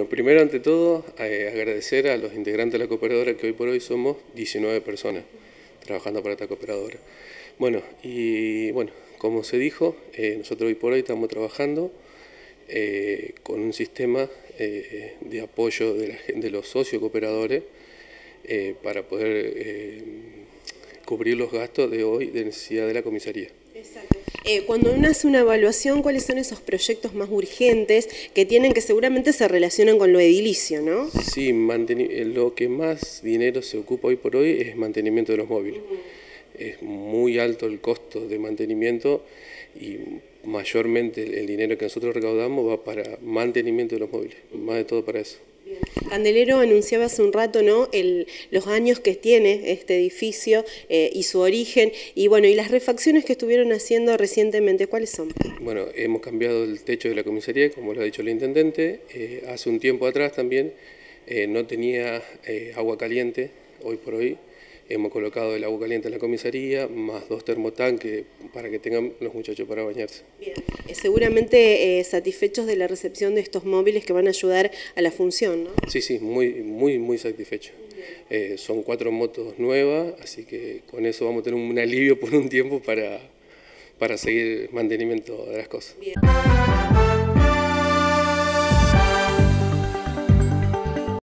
Bueno, primero, ante todo, eh, agradecer a los integrantes de la cooperadora, que hoy por hoy somos 19 personas trabajando para esta cooperadora. Bueno, y bueno, como se dijo, eh, nosotros hoy por hoy estamos trabajando eh, con un sistema de apoyo de, de los socios cooperadores para poder cubrir los gastos de hoy de necesidad de la comisaría. Eh, cuando uno hace una evaluación, ¿cuáles son esos proyectos más urgentes que tienen que seguramente se relacionan con lo edilicio, no? Sí, eh, lo que más dinero se ocupa hoy por hoy es mantenimiento de los móviles. Es muy alto el costo de mantenimiento y mayormente el dinero que nosotros recaudamos va para mantenimiento de los móviles, más de todo para eso. Candelero anunciaba hace un rato ¿no? los años que tiene este edificio eh, y su origen, y bueno, y las refacciones que estuvieron haciendo recientemente, ¿cuáles son? Bueno, hemos cambiado el techo de la comisaría, como lo ha dicho el intendente, eh, hace un tiempo atrás también eh, no tenía agua caliente, hoy por hoy hemos colocado el agua caliente en la comisaría, más dos termotanques para que tengan los muchachos para bañarse. Bien. Eh, seguramente eh, satisfechos de la recepción de estos móviles que van a ayudar a la función, ¿no? Sí, sí, muy, muy, muy satisfechos. Eh, son cuatro motos nuevas, así que con eso vamos a tener un alivio por un tiempo para, para seguir mantenimiento de las cosas. Bien.